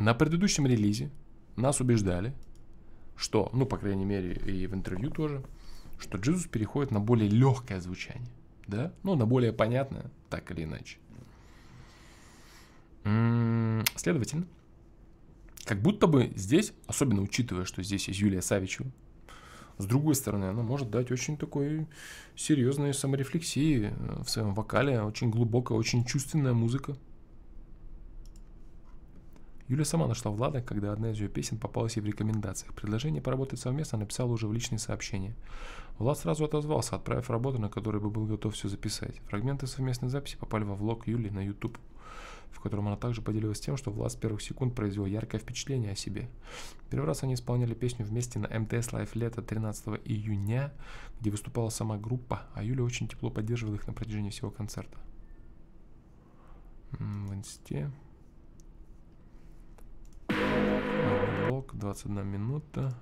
На предыдущем релизе нас убеждали, что, ну, по крайней мере, и в интервью тоже, что Джизус переходит на более легкое звучание, да, ну, на более понятное, так или иначе. Следовательно, как будто бы здесь, особенно учитывая, что здесь есть Юлия Савичева, с другой стороны, она может дать очень такой серьезной саморефлексии э, в своем вокале, очень глубокая, очень чувственная музыка. Юля сама нашла Влада, когда одна из ее песен попалась ей в рекомендациях. Предложение поработать совместно написала уже в личные сообщения. Влад сразу отозвался, отправив работу, на которой бы был готов все записать. Фрагменты совместной записи попали во влог Юли на YouTube, в котором она также поделилась тем, что Влад с первых секунд произвел яркое впечатление о себе. Первый раз они исполняли песню вместе на МТС Live лето 13 июня, где выступала сама группа, а Юля очень тепло поддерживала их на протяжении всего концерта. В инсте. 21 минута.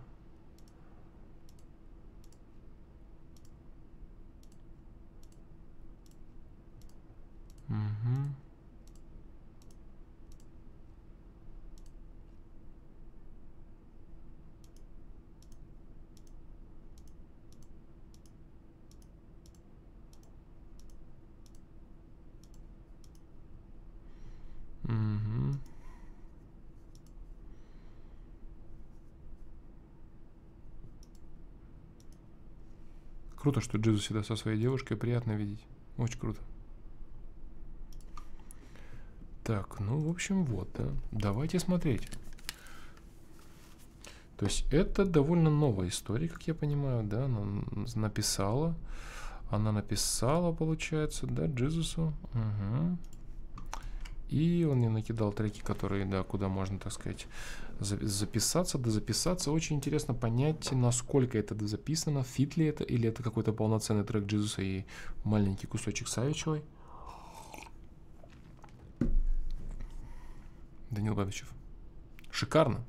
Круто, что Джизуса всегда со своей девушкой приятно видеть. Очень круто. Так, ну, в общем, вот, да. Давайте смотреть. То есть это довольно новая история, как я понимаю, да, она написала. Она написала, получается, да, Джизусу. Угу. И он мне накидал треки, которые, да, куда можно, так сказать, записаться, дозаписаться. Очень интересно понять, насколько это дозаписано, feat ли это, или это какой-то полноценный трек Джизуса и маленький кусочек Савичевой. Данил Бабичев. Шикарно.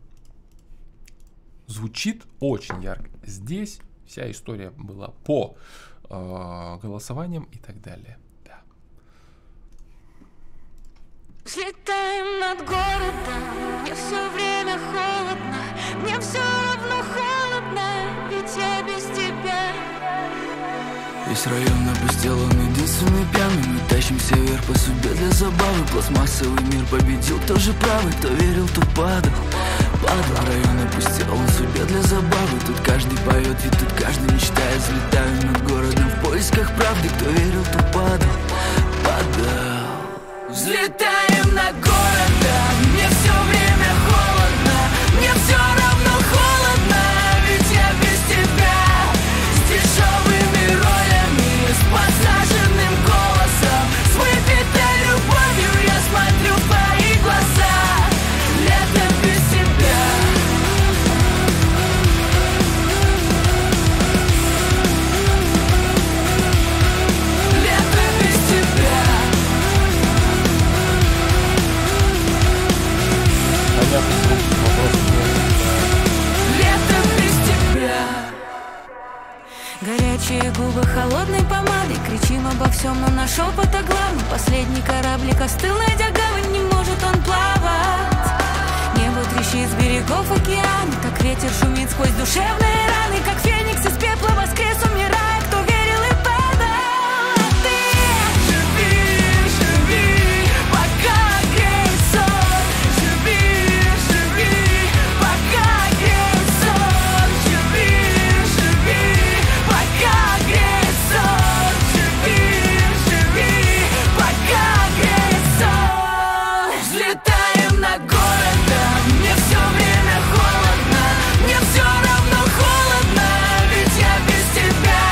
Звучит очень ярко. Здесь вся история была по э, голосованиям и так далее. Слетаем над городом, мне все время холодно, мне все равно холодно, ведь я без тебя. Весь район опустел, он единственный пьяный Мы тащимся вверх по судьбе для забавы. Пластмассовый мир победил, кто же правый Кто верил, тот падал. Падал, район опустел, он судьбе для забавы. Тут каждый поет, ведь тут каждый мечтает. Взлетаю над городом в поисках правды. Кто верил, тот падал, падал Взлетаем над городом, мне Взлетаем над городом, мне все время холодно, мне все равно холодно, ведь я без тебя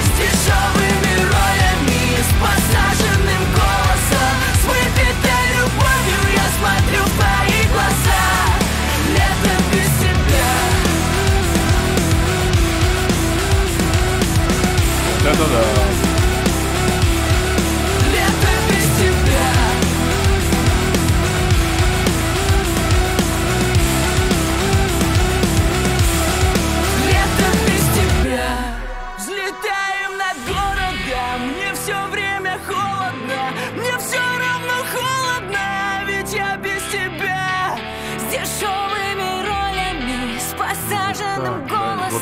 с дешевыми ролями, с посаженным голосом, с выпитой любовью я смотрю в твои глаза. Лето без тебя. Да-да-да.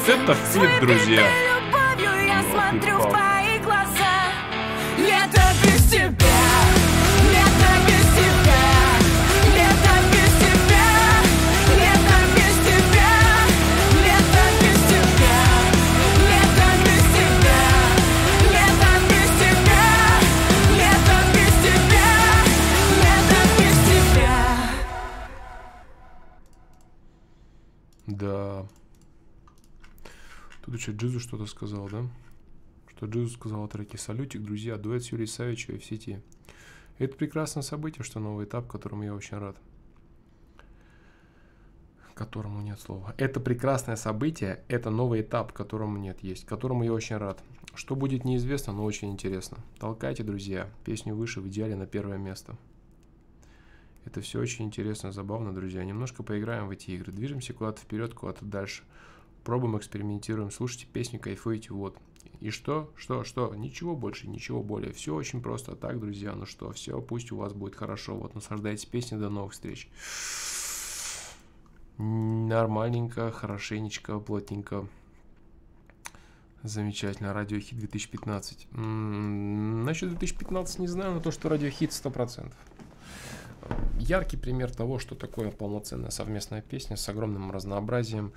Это фит, друзья. Джизу что-то сказал, да? Что Джизу сказал о треке «Салютик, друзья, дуэт с Юрией Савичевой в сети». Это прекрасное событие, что новый этап, которому я очень рад. Которому нет слова. Это прекрасное событие, это новый этап, которому нет есть, которому я очень рад. Что будет неизвестно, но очень интересно. Толкайте, друзья, песню выше в идеале на первое место. Это все очень интересно, забавно, друзья. Немножко поиграем в эти игры. Движемся куда-то вперед, куда-то дальше. Пробуем, экспериментируем, слушайте песню, кайфуете, вот. И что? Что? Что? Ничего больше, ничего более. Все очень просто. Так, друзья, ну что, все, пусть у вас будет хорошо. Вот, наслаждайтесь песней, до новых встреч. Нормальненько, хорошенечко, плотненько. Замечательно. Радиохит 2015. М, Насчет 2015 не знаю, но то, что радиохит 100%. Яркий пример того, что такое полноценная совместная песня с огромным разнообразием,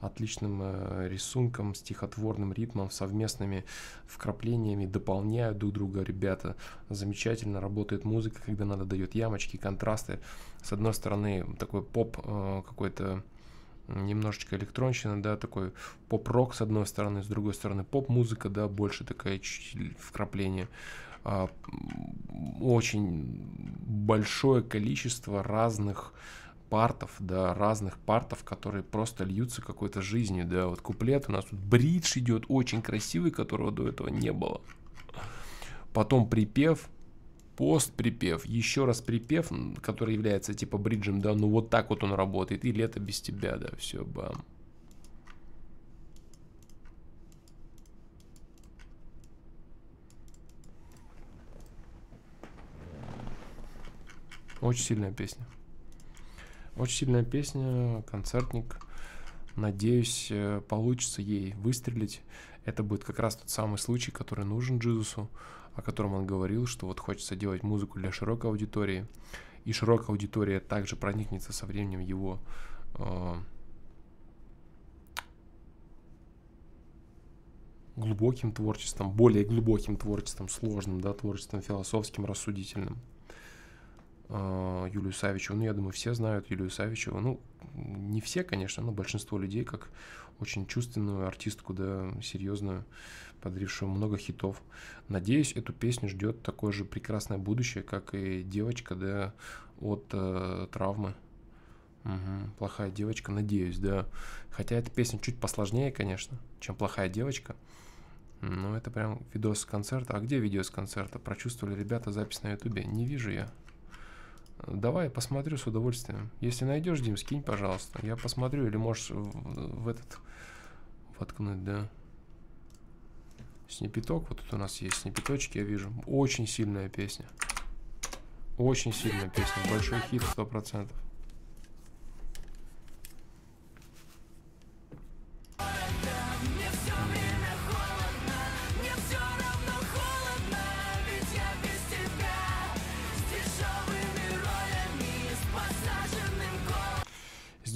отличным э, рисунком, стихотворным ритмом, совместными вкраплениями, дополняют друг друга ребята. Замечательно работает музыка, когда надо дает ямочки, контрасты. С одной стороны, такой поп э, какой-то немножечко электронщина, да, такой поп-рок с одной стороны, с другой стороны поп-музыка, да, больше такая вкрапление. А, Очень большое количество разных партов, да, разных партов, которые просто льются какой-то жизнью, да, вот куплет у нас тут бридж идет очень красивый, которого до этого не было. Потом припев, пост-припев, еще раз припев, который является типа бриджем, да, ну вот так вот он работает, и лето без тебя, да, все, бам. Очень сильная песня. Очень сильная песня, концертник. Надеюсь, э, получится ей выстрелить. Это будет как раз тот самый случай, который нужен Джизусу, о котором он говорил, что вот хочется делать музыку для широкой аудитории. И широкая аудитория также проникнется со временем его э, глубоким творчеством, более глубоким творчеством, сложным, да, творчеством философским, рассудительным. Э, Юлию Савичеву. Ну, я думаю, все знают Юлию Савичеву. Ну, не все, конечно, но большинство людей, как очень чувственную артистку, да, серьезную, подарившую много хитов. Надеюсь, эту песню ждет такое же прекрасное будущее, как и девочка, да, от э, травмы. Мгм, Плохая девочка, надеюсь, да. Хотя эта песня чуть посложнее, конечно, чем плохая девочка. Но это прям видос с концерта. А где видео с концерта? Прочувствовали ребята запись на ютубе? Не вижу я. Давай, посмотрю с удовольствием. Если найдешь, Дим, скинь, пожалуйста. Я посмотрю, или можешь в, в этот воткнуть, да. Снипеток, вот тут у нас есть снипеточки, я вижу. Очень сильная песня. Очень сильная песня, большой хит, 100%.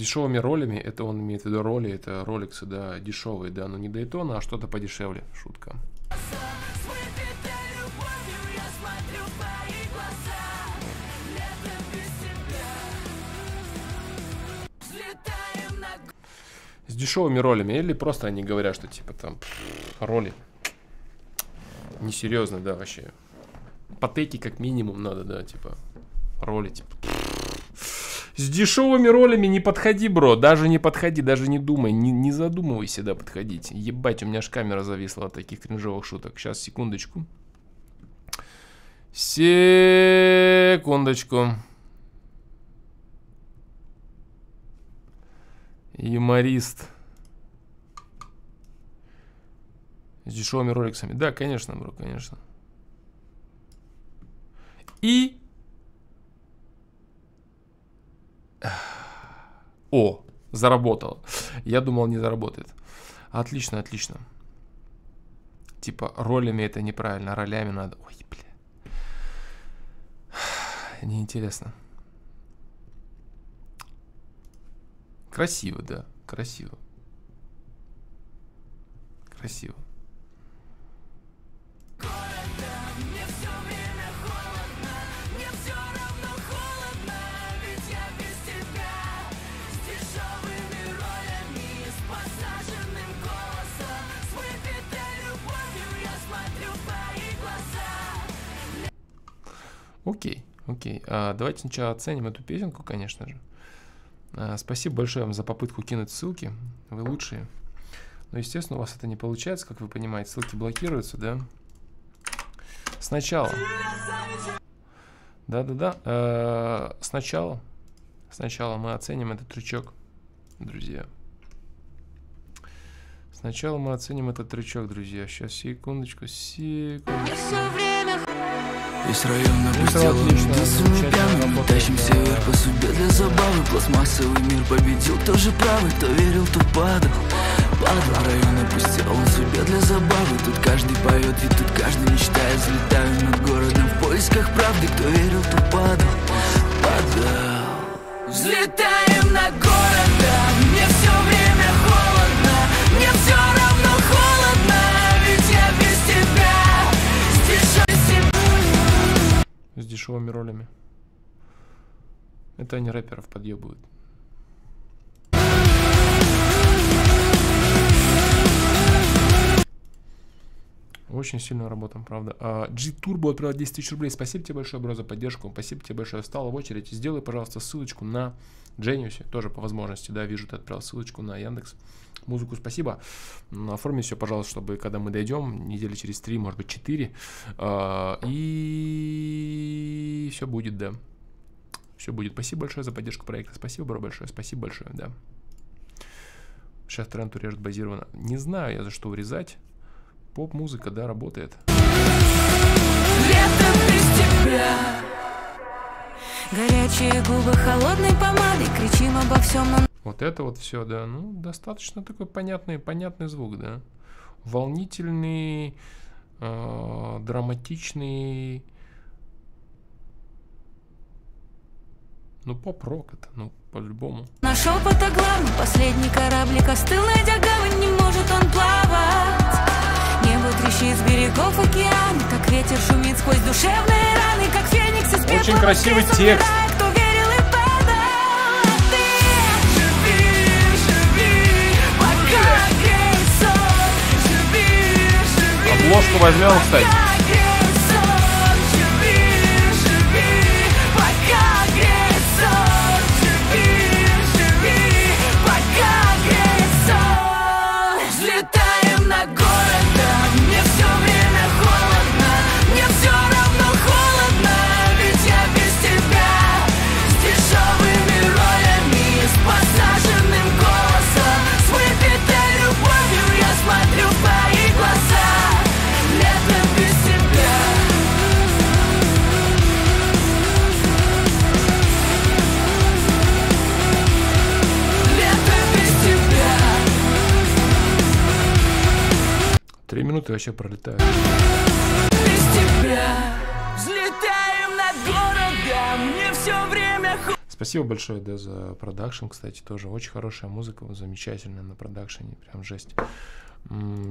Дешевыми ролями, это он имеет в виду роли, это роликсы, да, дешевые, да, но не Дейтона, а что-то подешевле. Шутка. С дешевыми ролями, или просто они говорят, что типа там роли. Несерьезно, да, вообще. Патеки как минимум надо, да, типа. Роли, типа. С дешевыми ролями не подходи, бро. Даже не подходи, даже не думай. Не, не задумывайся, да, подходить. Ебать, у меня аж камера зависла от таких кринжовых шуток. Сейчас, секундочку. Секундочку. Юморист. С дешевыми роликсами. Да, конечно, бро, конечно. И... О, заработало. Я думал, не заработает. Отлично, отлично. Типа ролями это неправильно, ролями надо. Ой, бля. Неинтересно. Красиво, да, красиво. Красиво. Окей, окей. А, давайте сначала оценим эту песенку, конечно же. А, спасибо большое вам за попытку кинуть ссылки. Вы лучшие. Но, естественно, у вас это не получается, как вы понимаете. Ссылки блокируются, да? Сначала. Да-да-да. Э, Сначала. Сначала мы оценим этот трючок, друзья. Сначала мы оценим этот трючок, друзья. Сейчас, секундочку, секундочку. Весь район единственными замечательно пьяными. Работает, Тащимся вверх по судьбе для забавы. Пластмассовый мир победил, кто же правый, кто верил, тот падал. Падал, район опустел, он судьбе для забавы. Тут каждый поет, и тут каждый мечтает. Взлетаю над городом в поисках правды. Кто верил, тот падал, падал. Взлетаем над городом, дешевыми ролями. Это они рэперов подъебывают. Очень сильная работа, правда. А, G-Turbo отправил 10 тысяч рублей. Спасибо тебе большое, бро, за поддержку. Спасибо тебе большое. Встал в очередь. Сделай, пожалуйста, ссылочку на Genius. Тоже по возможности, да, вижу, ты отправил ссылочку на Яндекс. Музыку спасибо. Оформи все, пожалуйста, чтобы когда мы дойдем, недели через три, может быть, четыре. а, И все будет, да. Все будет. Спасибо большое за поддержку проекта. Спасибо, бро, большое. Спасибо большое, да. Сейчас тренд урежет базированно. Не знаю я, за что урезать. Поп-музыка, да, работает. Лето без тебя. горячие губы холодной помадой Кричим обо всем, но Вот это вот все, да. Ну, достаточно такой понятный, понятный звук, да. Волнительный, э, драматичный. Ну, поп-рок это, ну, по-любому. наш опыт о главном Последний кораблик остыл, найдя гавань Не может он плавать Небо трещит с берегов океана Как ветер шумит сквозь душевные раны Как феникс из Очень красивый текст. Обложку возьмем, кстати. Минуты вообще пролетают. Спасибо большое, да, за продакшн, кстати, тоже. Очень хорошая музыка, замечательная на продакшене, прям жесть.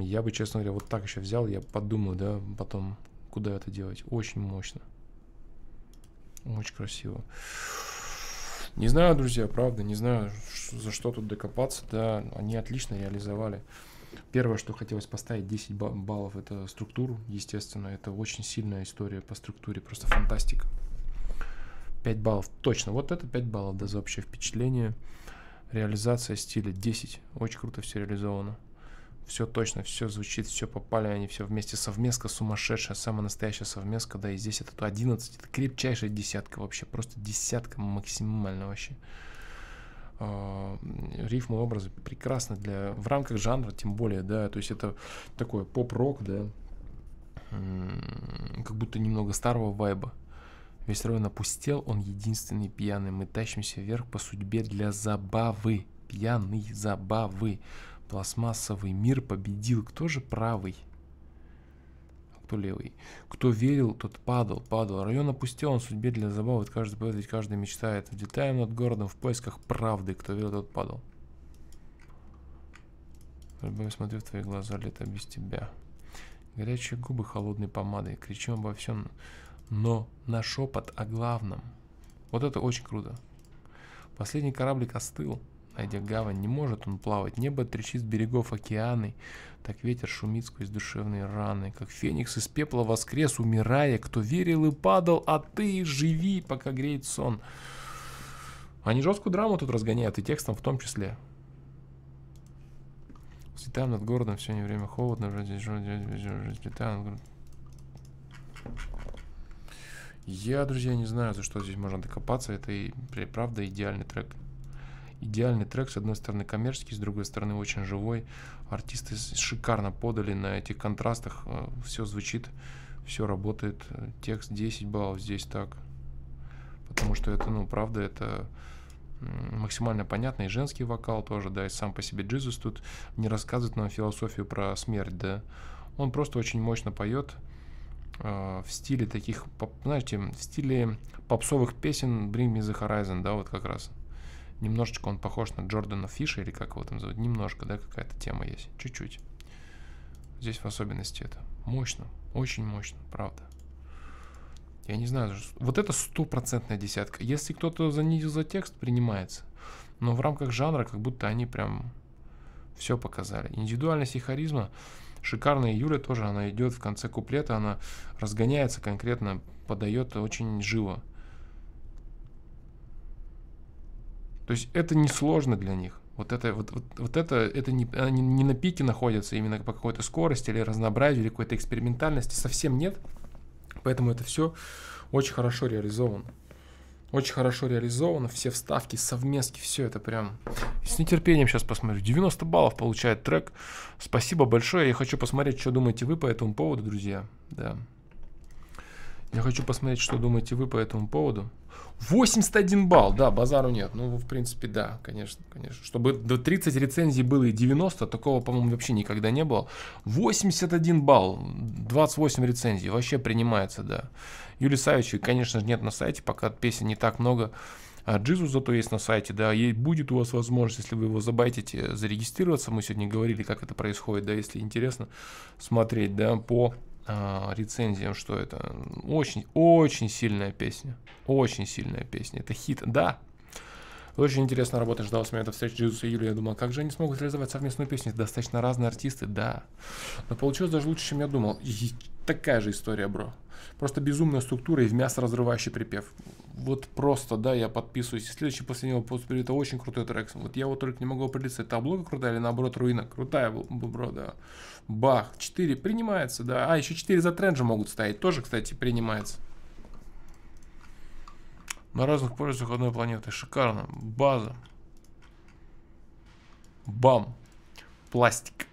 Я бы, честно говоря, вот так еще взял, я подумаю, да, потом, куда это делать. Очень мощно. Очень красиво. Не знаю, друзья, правда, не знаю, за что тут докопаться, да, они отлично реализовали. Первое, что хотелось поставить 10 ба- баллов, это структуру, естественно, это очень сильная история по структуре, просто фантастика. 5 баллов, точно, вот это 5 баллов, да, за общее впечатление. Реализация стиля 10, очень круто все реализовано. Все точно, все звучит, все попали, они все вместе. Совместка сумасшедшая, самая настоящая совместка, да, и здесь это 11, это крепчайшая десятка вообще, просто десятка максимально вообще. А, Рифмы, образы прекрасно для, в рамках жанра, тем более, да, то есть это такой поп-рок, да, как будто немного старого вайба. Весь район опустел, он единственный пьяный. Мы тащимся вверх по судьбе для забавы. Пьяный забавы. Пластмассовый мир победил. Кто же правый? Кто левый? Кто верил, тот падал, падал. Район опустел, судьбе для забавы. Каждый поэт, ведь каждый мечтает. Взлетаем над городом в поисках правды. Кто верил, тот падал. Любовь смотрю в твои глаза, лето без тебя. Горячие губы холодной помадой. Кричим обо всем, но на шепот о главном. Вот это очень круто. Последний кораблик остыл. Найдя гавань, не может он плавать. Небо трещит с берегов океаны. Так ветер шумит сквозь душевные раны. Как феникс из пепла воскрес, умирая. Кто верил и падал, а ты живи, пока греет сон. Они жесткую драму тут разгоняют, и текстом в том числе. Взлетаем над городом, все не время холодно, вроде взлетаем над городом. Я, друзья, не знаю, за что здесь можно докопаться. Это и правда идеальный трек. Идеальный трек, с одной стороны коммерческий, с другой стороны очень живой. Артисты шикарно подали на этих контрастах. Э, все звучит, все работает. Текст 10 баллов здесь так. Потому что это, ну, правда, это максимально понятно, и женский вокал тоже, да, и сам по себе Джизус тут не рассказывает нам философию про смерть, да, он просто очень мощно поет э, в стиле таких, знаете, в стиле попсовых песен Bring Me The Horizon, да, вот как раз. Немножечко он похож на Джордана Фиша, или как его там зовут, немножко, да, какая-то тема есть, чуть-чуть. Здесь в особенности это мощно, очень мощно, правда. Я не знаю, вот это стопроцентная десятка. Если кто-то занизил за текст, принимается. Но в рамках жанра как будто они прям все показали. Индивидуальность и харизма шикарная. Юля тоже, она идет в конце куплета, она разгоняется конкретно, подает очень живо. То есть это несложно для них. Вот это, вот, вот, вот это, это не, они не на пике находятся именно по какой-то скорости или разнообразию, или какой-то экспериментальности. Совсем нет. Поэтому это все очень хорошо реализовано. Очень хорошо реализовано, все вставки, совместки, все это прям... С нетерпением сейчас посмотрю. 90 баллов получает трек. Спасибо большое. Я хочу посмотреть, что думаете вы по этому поводу, друзья. Да. Я хочу посмотреть, что думаете вы по этому поводу. 81 балл, да, базару нет. Ну, в принципе, да, конечно, конечно. Чтобы до 30 рецензий было и 90, такого, по-моему, вообще никогда не было. 81 балл, 28 рецензий, вообще принимается, да. Юлии Савичевой, конечно же, нет на сайте, пока песен не так много. А Джизу зато есть на сайте, да, и будет у вас возможность, если вы его забайтите, зарегистрироваться. Мы сегодня говорили, как это происходит, да, если интересно смотреть, да, по а, рецензиям, что это очень, очень сильная песня. Очень сильная песня. Это хит, да. Очень интересно работа, ждал с момента встречи Джизуса и Юли. Я думал, как же они смогут реализовать совместную песню? Это достаточно разные артисты, да. Но получилось даже лучше, чем я думал. И такая же история, бро. Просто безумная структура и в мясо разрывающий припев. Вот просто, да, я подписываюсь. И следующий после него Постпирит это очень крутой трек. Вот я вот только не могу определиться, это облога крутая или наоборот руина. Крутая, бро, да. Бах, 4 принимается, да. А, еще 4 за тренд же могут стоять. Тоже, кстати, принимается. На разных полюсах одной планеты. Шикарно. База. Бам. Пластик.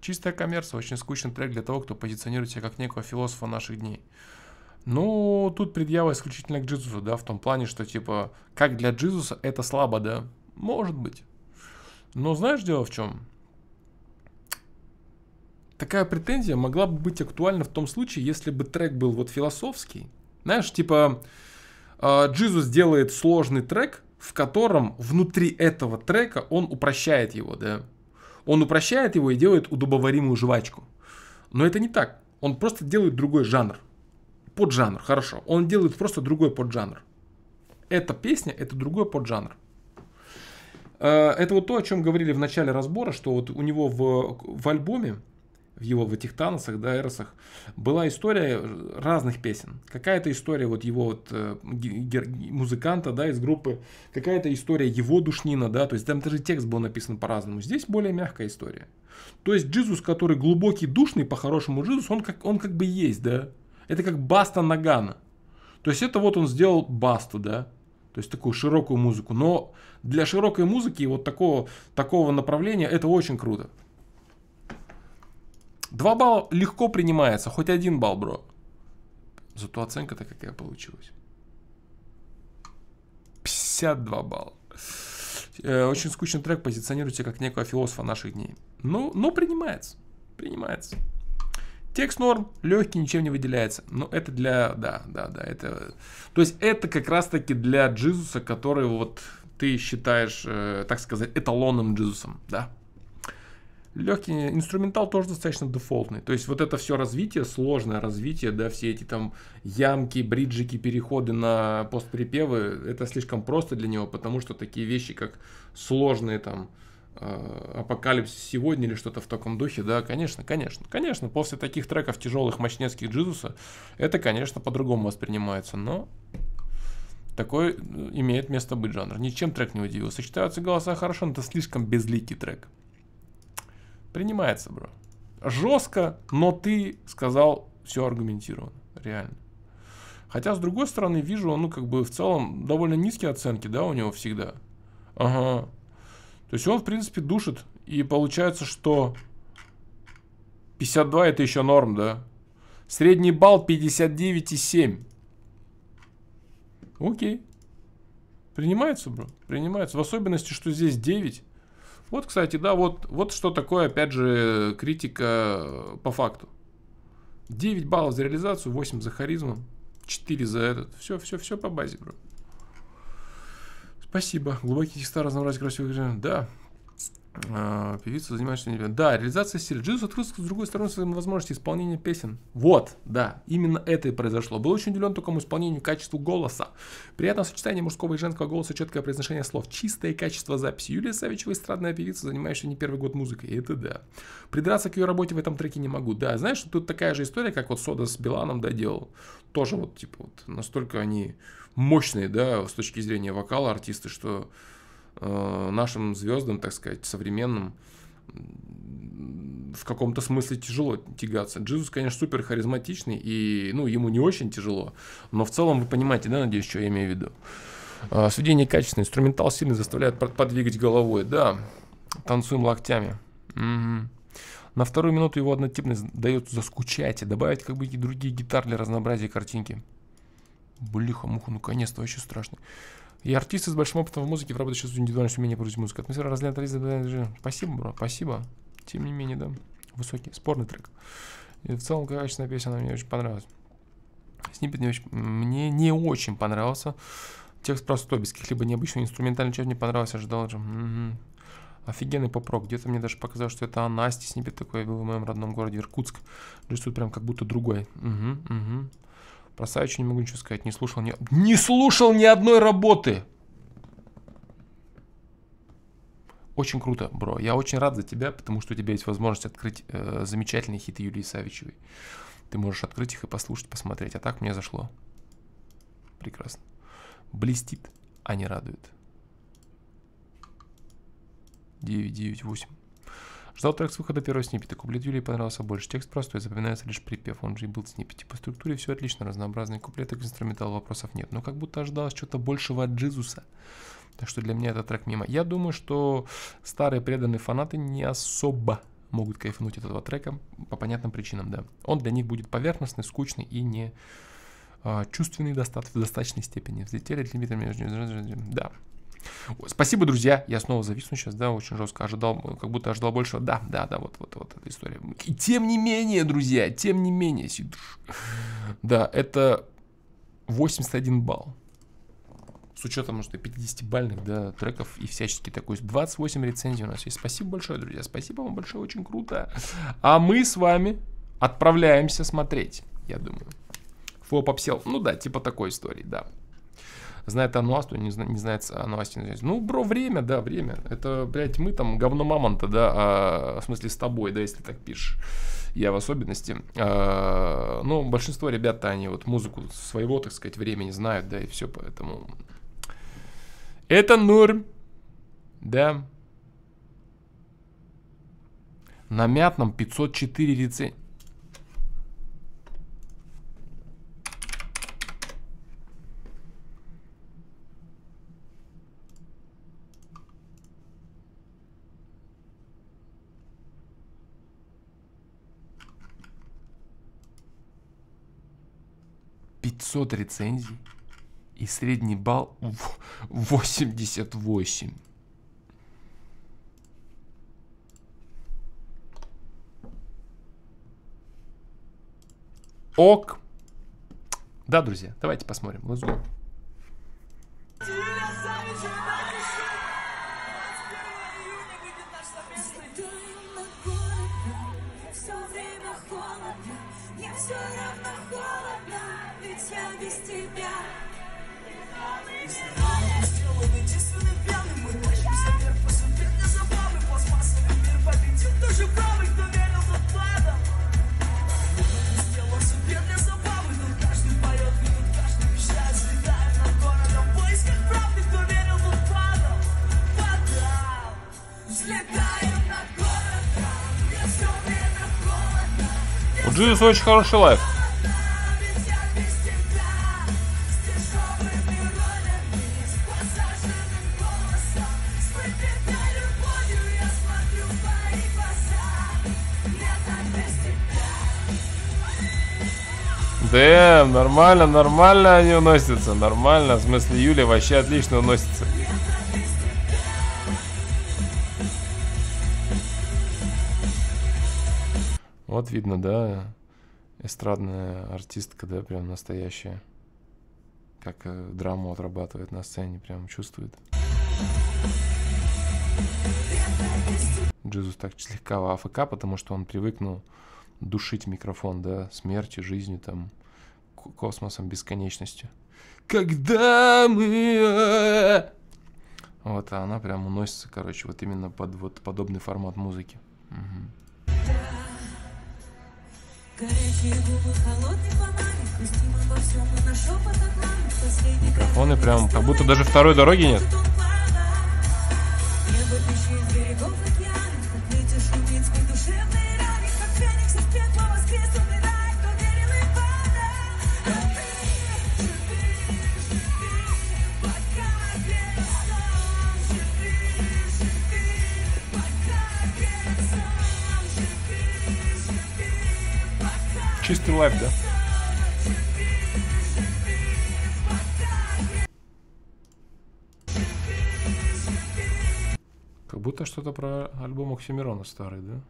Чистая коммерция, очень скучный трек для того, кто позиционирует себя как некого философа наших дней. Ну, тут предъява исключительно к Джизусу, да, в том плане, что, типа, как для Джизуса это слабо, да? Может быть. Но знаешь, дело в чем? Такая претензия могла бы быть актуальна в том случае, если бы трек был вот философский. Знаешь, типа, а, Джизус делает сложный трек, в котором внутри этого трека он упрощает его, да? Он упрощает его и делает удобоваримую жвачку. Но это не так. Он просто делает другой жанр. Поджанр, хорошо. Он делает просто другой поджанр. Эта песня, это другой поджанр. Э, это вот то, о чем говорили в начале разбора, что вот у него в, в альбоме в его в этих танцах, да, эросах, была история разных песен. Какая-то история вот его вот э, музыканта, да, из группы, какая-то история его душнина, да, то есть там даже текст был написан по-разному. Здесь более мягкая история. То есть Джизус, который глубокий, душный, по-хорошему Джизус, он как, он как бы есть, да. Это как Баста Нагана. То есть это вот он сделал Басту, да. То есть такую широкую музыку. Но для широкой музыки вот такого, такого направления это очень круто. Два балла легко принимается, хоть один балл, бро. Зато оценка-то какая получилась. 52 балла. Э, очень скучный трек позиционируете как некого философа наших дней. Ну, но принимается. Принимается. Текст норм, легкий, ничем не выделяется. Но это для, да, да, да, это... То есть это как раз-таки для Джизуса, который вот ты считаешь, э, так сказать, эталонным Джизусом, да. Легкий инструментал тоже достаточно дефолтный. То есть вот это все развитие, сложное развитие, да, все эти там ямки, бриджики, переходы на постприпевы, это слишком просто для него, потому что такие вещи, как сложные там апокалипсис сегодня или что-то в таком духе, да, конечно, конечно, конечно, после таких треков тяжелых мощнецких Джизуса, это, конечно, по-другому воспринимается, но такой э, имеет место быть жанр. Ничем трек не удивил. Сочетаются голоса хорошо, но это слишком безликий трек. Принимается, бро. Жестко, но ты сказал все аргументированно. Реально. Хотя, с другой стороны, вижу, ну, как бы, в целом, довольно низкие оценки, да, у него всегда. Ага. То есть он, в принципе, душит. И получается, что 52 это еще норм, да? Средний балл 59,7. Окей. Принимается, бро. Принимается. В особенности, что здесь 9. Вот, кстати, да, вот, вот что такое, опять же, критика по факту. 9 баллов за реализацию, 8 за харизму, 4 за этот. Все, все, все по базе, бро. Спасибо. Глубокий текста, разнообразие красивых. Да, а, певица занимаешься не Да, реализация стиля. Джизус открыл с другой стороны свои возможности исполнения песен. Вот, да, именно это и произошло. Был очень удивлен такому исполнению, качеству голоса. Приятное сочетание мужского и женского голоса, четкое произношение слов, чистое качество записи. Юлия Савичева эстрадная певица, занимающаяся не первый год музыкой. Это да. Придраться к ее работе в этом треке не могу. Да, знаешь, тут такая же история, как вот Сода с Биланом доделал. Тоже вот, типа, вот настолько они мощные, да, с точки зрения вокала артисты, что э, нашим звездам, так сказать, современным, в каком-то смысле тяжело тягаться. Джизус, конечно, супер харизматичный, и ну, ему не очень тяжело, но в целом вы понимаете, да, надеюсь, что я имею в виду. Э, сведение качественное, инструментал сильно заставляет подвигать головой, да, танцуем локтями. Угу. На вторую минуту его однотипность дает заскучать и добавить как бы и другие гитары для разнообразия картинки. Блиха, муха, ну наконец-то, вообще страшно. И артисты с большим опытом в музыке в работе сейчас индивидуальность умение продать музыку. Атмосфера разлета Спасибо, бро, спасибо. Тем не менее, да, высокий, спорный трек. И в целом качественная песня, она мне очень понравилась. Сниппет мне, очень, мне не очень понравился. Текст простой, без каких-либо необычных инструментальных частей мне понравился, ожидал же. Угу. Офигенный поп-рок. Где-то мне даже показалось, что это Анасти снипет такой был в моем родном городе Иркутск. Тут прям как будто другой. Угу, угу. Про Савича не могу ничего сказать. Не слушал ни... Не слушал ни одной работы! Очень круто, бро. Я очень рад за тебя, потому что у тебя есть возможность открыть э, замечательные хиты Юлии Савичевой. Ты можешь открыть их и послушать, посмотреть. А так мне зашло. Прекрасно. Блестит, а не радует. 9, 9, 8. Ждал трек с выхода первого сниппета. Куплет Юлии понравился больше. Текст простой, запоминается лишь припев. Он же и был в. По структуре все отлично, разнообразный куплет, к инструментал вопросов нет. Но как будто ожидалось что-то большего от Джизуса. Так что для меня этот трек мимо. Я думаю, что старые преданные фанаты не особо могут кайфануть от этого трека по понятным причинам, да. Он для них будет поверхностный, скучный и не а, чувственный достат, в достаточной степени. Взлетели лимитами. Да, Спасибо, друзья. Я снова зависну сейчас, да, очень жестко. Ожидал, как будто ожидал большего. Да, да, да, вот, вот, вот эта история. И тем не менее, друзья, тем не менее, да, это 81 балл. С учетом, что 50-бальных да, треков и всячески такой. 28 рецензий у нас есть. Спасибо большое, друзья. Спасибо вам большое, очень круто. А мы с вами отправляемся смотреть, я думаю. Флоп попсел. Ну да, типа такой истории, да знает Ануасту, не, не знает Ануасти. Ну, бро, время, да, время. Это, блядь, мы там говно мамонта, да, а, в смысле с тобой, да, если так пишешь. Я в особенности. А, ну, большинство ребят они вот музыку своего, так сказать, времени знают, да, и все, поэтому... Это норм, да. На мятном 504 рецензии. 500 рецензий и средний балл 88. Ок. Да, друзья, давайте посмотрим. Let's go. Все мне все равно холодно, ведь я без тебя. Взлетаем глаза. Лето без тебя. Дэм, нормально, нормально они уносятся. Нормально, в смысле Юля вообще отлично уносится. Вот видно, да, эстрадная артистка, да, прям настоящая. Как э, драму отрабатывает на сцене, прям чувствует. Джизус так слегка в АФК, потому что он привыкнул душить микрофон, да, смертью, жизнью, там, космосом, бесконечностью. Когда мы... э, Вот, а она прям уносится, короче, вот именно под вот подобный формат музыки. Мгм. Микрофоны прям, как будто даже второй дороги нет. Чистый лайф, да? Как будто что-то про альбом Оксимирона старый, да?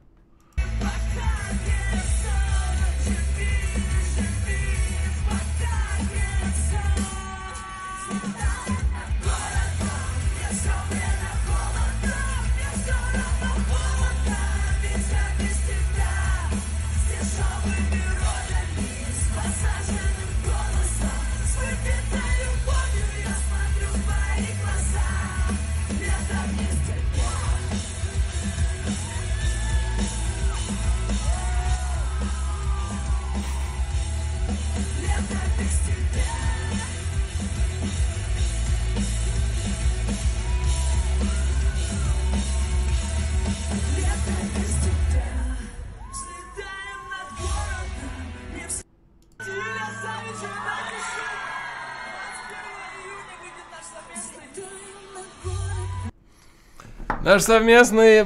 Наш совместный...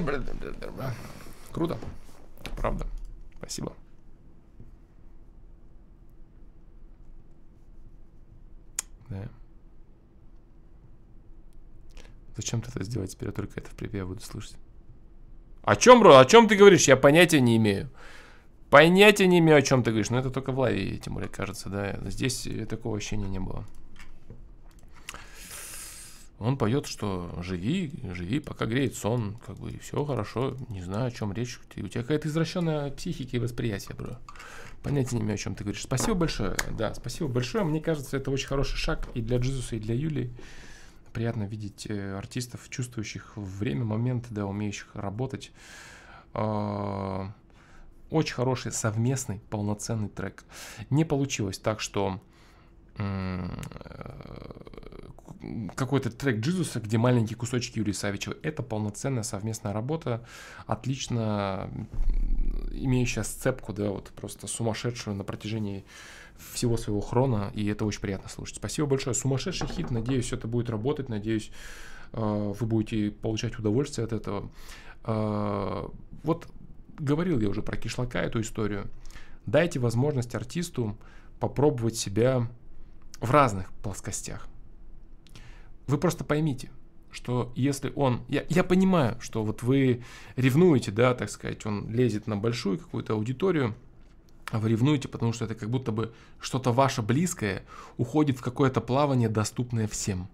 Круто. Правда. Спасибо. Да. Зачем ты это сделать? Теперь я только это в припеве буду слышать. О чем, бро? О чем ты говоришь? Я понятия не имею. Понятия не имею, о чем ты говоришь. Но это только в лайве, тем более, кажется, да. Здесь такого ощущения не было. Он поет, что живи, живи, пока греет сон, как бы, и все хорошо, не знаю, о чем речь. У тебя какая-то извращенная психика и восприятие, бро. Понятия не имею, о чем ты говоришь. Спасибо большое, да, спасибо большое. Мне кажется, это очень хороший шаг и для Джизуса, и для Юли. Приятно видеть э, артистов, чувствующих время, момент, да, умеющих работать. А, Очень хороший совместный, полноценный трек. Не получилось так, что э, какой-то трек Джизуса, где маленькие кусочки Юрия Савичева. Это полноценная совместная работа, отлично имеющая сцепку, да, вот просто сумасшедшую на протяжении всего своего хрона, и это очень приятно слушать. Спасибо большое. Сумасшедший хит, надеюсь, это будет работать, надеюсь, э, вы будете получать удовольствие от этого. Э, Вот говорил я уже про кишлака эту историю. Дайте возможность артисту попробовать себя в разных плоскостях. Вы просто поймите, что если он... Я, я понимаю, что вот вы ревнуете, да, так сказать, он лезет на большую какую-то аудиторию, а вы ревнуете, потому что это как будто бы что-то ваше близкое уходит в какое-то плавание, доступное всем.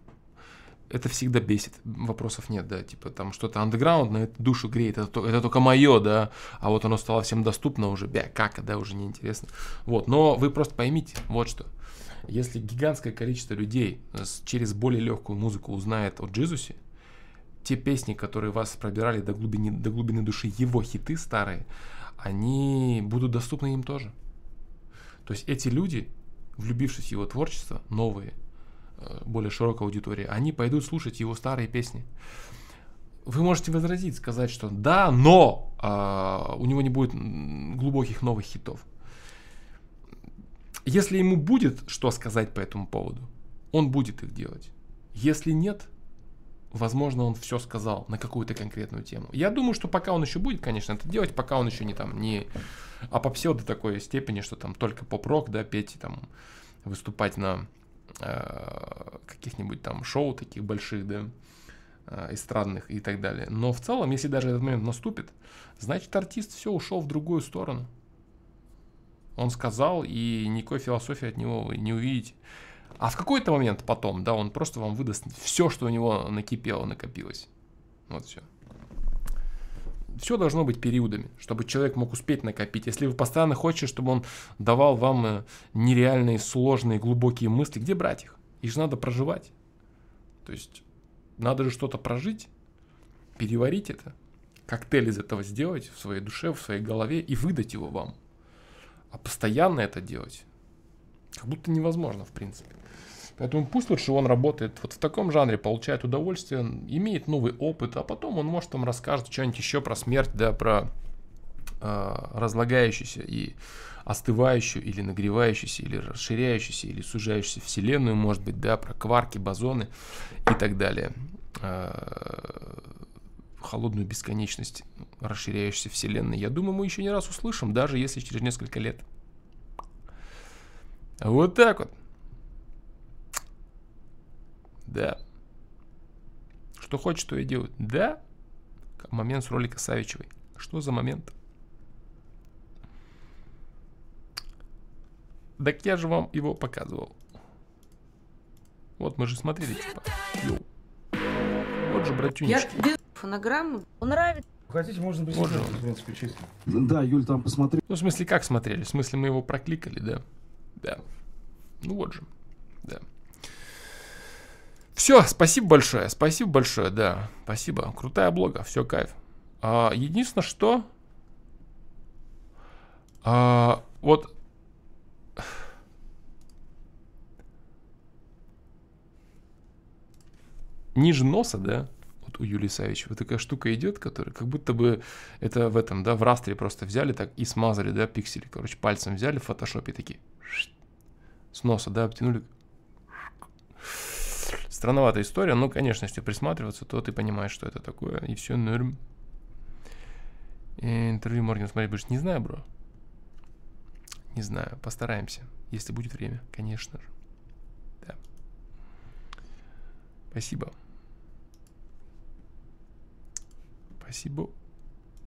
Это всегда бесит, вопросов нет, да, типа там что-то андеграундное, это душу греет, это, это только мое, да, а вот оно стало всем доступно уже, бя, как, да, уже неинтересно. Вот, но вы просто поймите, вот что, если гигантское количество людей через более легкую музыку узнает о Джизусе, те песни, которые вас пробирали до глубины, до глубины души, его хиты старые, они будут доступны им тоже. То есть эти люди, влюбившись в его творчество, новые, э, более широкая аудитория, они пойдут слушать его старые песни. Вы можете возразить, сказать, что да, но а, у него не будет глубоких новых хитов. Если ему будет что сказать по этому поводу, он будет их делать. Если нет, возможно, он все сказал на какую-то конкретную тему. Я думаю, что пока он еще будет, конечно, это делать, пока он еще не там, не опопсел до такой степени, что там только поп-рок, да, петь и там выступать на э, каких-нибудь там шоу таких больших, да, э, эстрадных и так далее. Но в целом, если даже этот момент наступит, значит артист все ушел в другую сторону. Он сказал, и никакой философии от него вы не увидите. А в какой-то момент потом, да, он просто вам выдаст все, что у него накипело, накопилось. Вот все. Все должно быть периодами, чтобы человек мог успеть накопить. Если вы постоянно хотите, чтобы он давал вам э, нереальные, сложные, глубокие мысли, где брать их? Их же надо проживать. То есть надо же что-то прожить, переварить это, коктейль из этого сделать в своей душе, в своей голове и выдать его вам. А постоянно это делать, как будто невозможно, в принципе. Поэтому пусть лучше он работает вот в таком жанре, получает удовольствие, имеет новый опыт, а потом он может там расскажет что-нибудь еще про смерть, да, про э, разлагающуюся и остывающую или нагревающуюся, или расширяющуюся, или сужающуюся вселенную, может быть, да, про кварки, бозоны и так далее. Э, холодную бесконечность расширяющейся вселенной. Я думаю, мы еще не раз услышим, даже если через несколько лет. Вот так вот. Да. Что хочет, то и делают. Да. Момент с ролика Савичевой. Что за момент? Так я же вам его показывал. Вот мы же смотрели, типа. Йоу. Вот же, братюнечки. Фонограмму. Он нравится. Хотите, можно присмотреть, он. в принципе, чисто. Да, Юль, там посмотри. Ну, в смысле, как смотрели? В смысле, мы его прокликали, да? Да. Ну вот же. Да. Все, спасибо большое, спасибо большое, да. Спасибо. Крутая блога, все, кайф. А, единственное, что... а, вот... Ниже носа, да, вот у Юлии Савичевой такая штука идет, которая как будто бы это в этом, да, в растре просто взяли так и смазали, да, пиксели, короче, пальцем взяли в фотошопе такие с носа, да, обтянули. Странноватая история, но, конечно, если присматриваться, то ты понимаешь, что это такое, и все норм. Интервью Морган смотреть будешь? Не знаю, бро. Не знаю, постараемся, если будет время, конечно же. Спасибо. Спасибо.